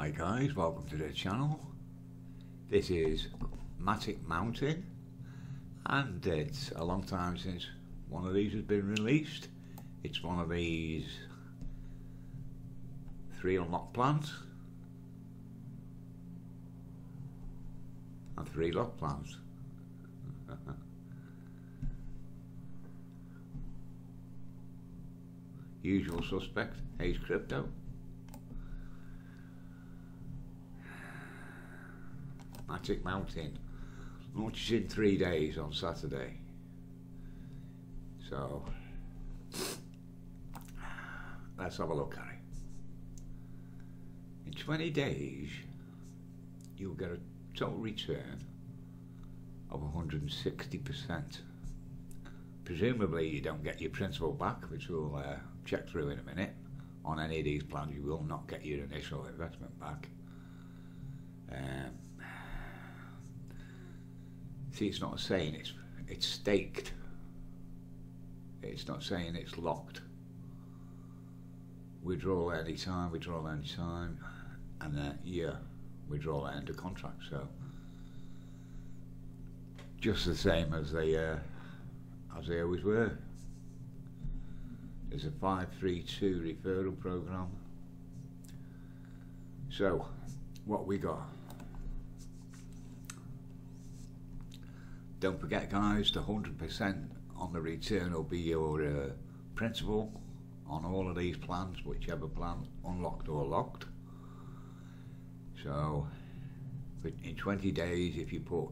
Hi guys, welcome to the channel. This is Matic Mountain and it's a long time since one of these has been released. It's one of these three unlock plans and three lock plans. Usual suspect, HazeCrypto. Matic Mountain launches in three days on Saturday. So let's have a look at it. In 20 days, you'll get a total return of 160%. Presumably, you don't get your principal back, which we'll uh, check through in a minute. On any of these plans, you will not get your initial investment back. Um, It's not saying it's it's staked. It's not saying it's locked. Withdraw any time, withdraw any time, and then yeah, withdraw of contract. So just the same as they uh, as they always were. There's a five three two referral program. So what we got? Don't forget guys, the 100% on the return will be your uh, principal on all of these plans, whichever plan unlocked or locked. So in 20 days, if you put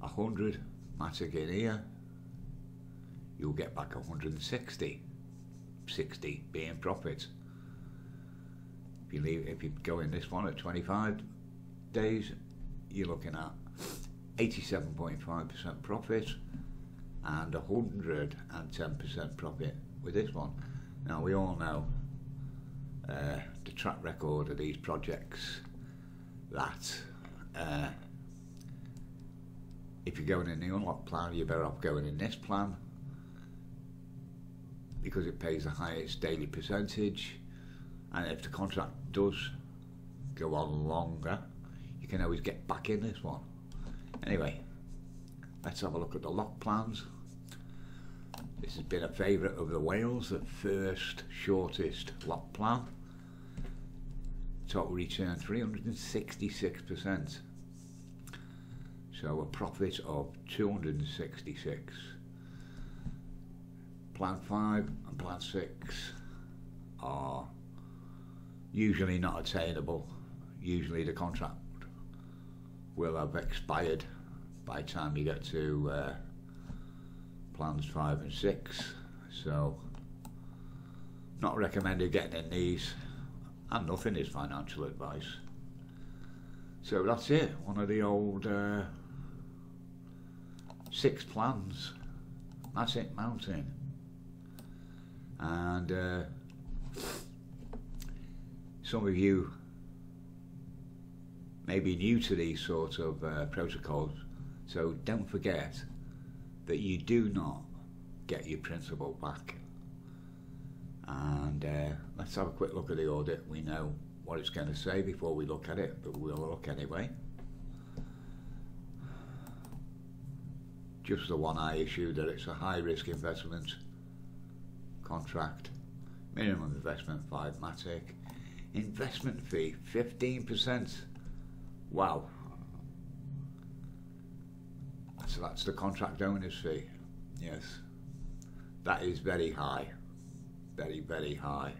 100 Matic in here, you'll get back 160, 60 being profit. If you leave, if you go in this one at 25 days, you're looking at 87.5% profit and 110% profit with this one. Now we all know uh, the track record of these projects that uh, if you're going in the unlock plan you're better off going in this plan because it pays the highest daily percentage and if the contract does go on longer you can always get back in this one Anyway, let's have a look at the lock plans. This has been a favourite of the whales, the first shortest lock plan. Total return 366%. So a profit of 266. Plan 5 and Plan 6 are usually not attainable. Usually the contract will have expired by the time you get to uh, plans five and six. So, not recommended getting in these, and nothing is financial advice. So that's it. One of the old uh, six plans. It, Mountain. And uh, some of you may be new to these sort of uh, protocols so don't forget that you do not get your principal back. And uh, let's have a quick look at the audit. We know what it's going to say before we look at it, but we'll look anyway. Just the one I issued that it's a high risk investment contract. Minimum investment 5 Matic. Investment fee 15%. Wow. So that's the contract owner's fee. Yes. That is very high. Very, very high.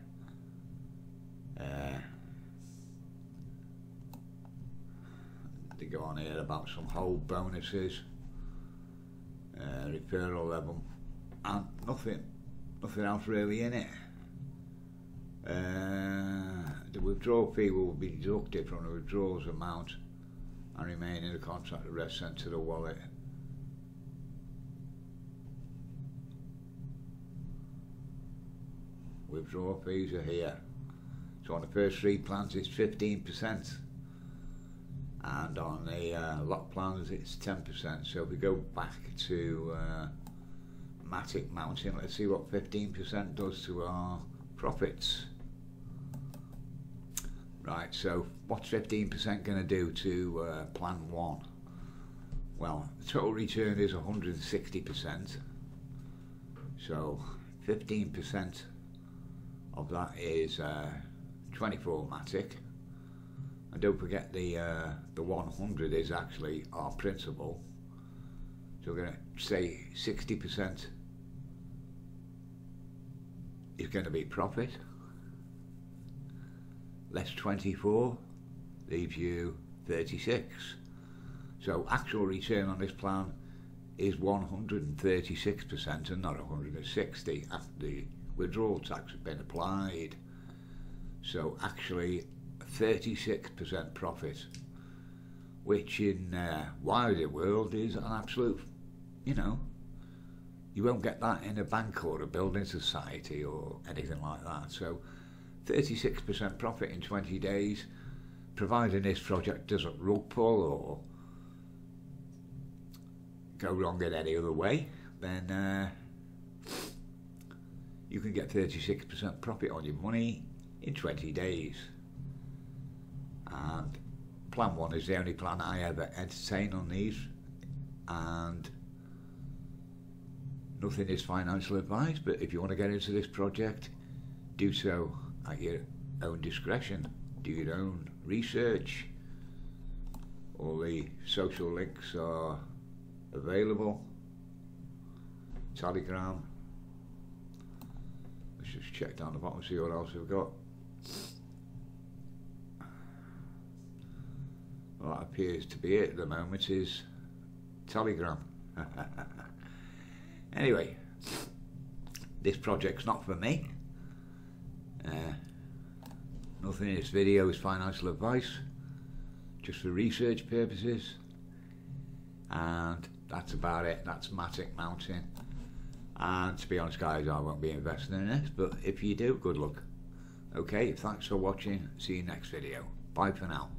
Uh, they go on here about some whole bonuses, uh, referral level, and nothing, nothing else really in it. Uh, the withdrawal fee will be deducted from the withdrawals amount and remain in the contract the rest sent to the wallet. Withdrawal fees are here. So on the first three plans it's 15% and on the uh, lock plans it's 10%. So if we go back to uh, Matic Mountain, let's see what 15% does to our profits. Right, so what's 15% going to do to uh, plan one? Well, the total return is 160%. So 15% of that is uh, 24 Matic. And don't forget the uh, the 100 is actually our principal. So we're going to say 60% is going to be profit. Less 24 leaves you 36. So actual return on this plan is 136% and not 160 after the withdrawal tax has been applied. So actually 36% profit, which in uh, wider world is an absolute, you know, you won't get that in a bank or a building society or anything like that. So 36% profit in 20 days, providing this project doesn't rug or go wrong in any other way, then uh, you can get 36% profit on your money in 20 days. And plan one is the only plan I ever entertain on these, and nothing is financial advice. But if you want to get into this project, do so at your own discretion. Do your own research. All the social links are available. Telegram. Just check down the bottom see what else we've got. Well, that appears to be it at the moment is Telegram. anyway, this project's not for me. Uh, nothing in this video is financial advice, just for research purposes. And that's about it. That's Matic Mountain. And to be honest, guys, I won't be investing in this, but if you do, good luck. Okay, thanks for watching. See you next video. Bye for now.